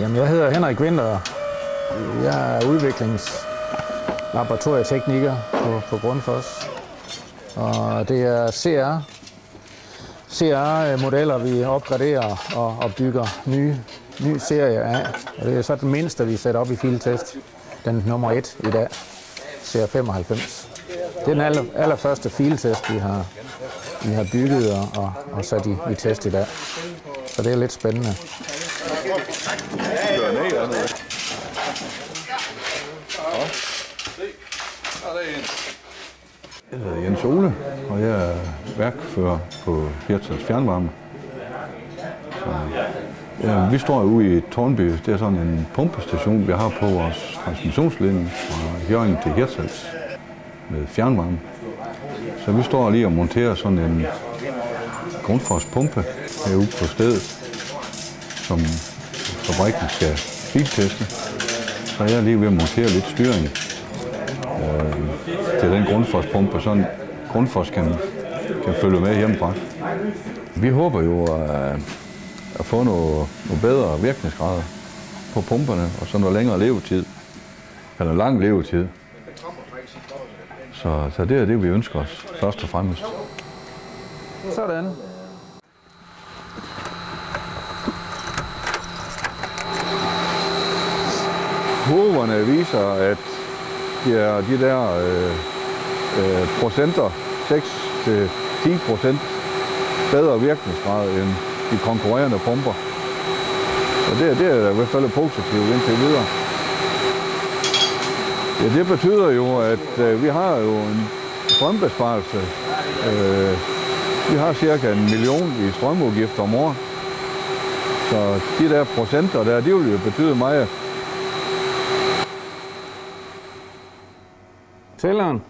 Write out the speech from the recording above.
Jamen, jeg hedder Henrik Winter. Jeg er udviklingslaboratorietekniker på, på Grundfos. Og det er CR, CR-modeller, vi opgraderer og, og bygger nye, nye serier af. Og det er så den mindste, vi sætter op i filtest. Den nummer 1 i dag, CR95. Det er den aller, allerførste filtest, vi har, vi har bygget og, og, og sat i, i test i dag. Så det er lidt spændende. Jeg hedder Jens Ole, og jeg er værkfører på Hirtshals Fjernvarme. Så, ja, vi står ude i Tornby. Det er sådan en pumpestation, vi har på vores transmissionsledning fra Hjørring til Hirtshals med fjernvarme. Så vi står lige og monterer sådan en Grundfors pumpe herude på stedet, som fabrikken skal bilteste. Så jeg er lige ved at montere lidt styring øh, til den grundforspumpe, sådan grundfors kan, kan følge med hjemmefra. Vi håber jo at, at få noget, noget bedre virkningsgrader på pumperne, og så noget længere levetid, eller lang levetid. Så, så det er det, vi ønsker os, først og fremmest. Sådan. Kurverne viser, at de, er, de der øh, øh, procenter, 6-10 procent bedre virkningsgrad end de konkurrerende pumper. Og det, det er i hvert fald positivt indtil videre. Ja, det betyder jo, at øh, vi har jo en strømbesparelse. Øh, vi har cirka en million i strømudgifter om året. Så de der procenter der, de vil jo betyde meget. Selan.